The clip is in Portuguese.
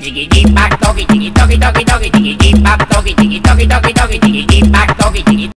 Diggy dee back doggy diggy doggy doggy doggy diggy dee back doggy diggy doggy doggy doggy diggy dee back doggy diggy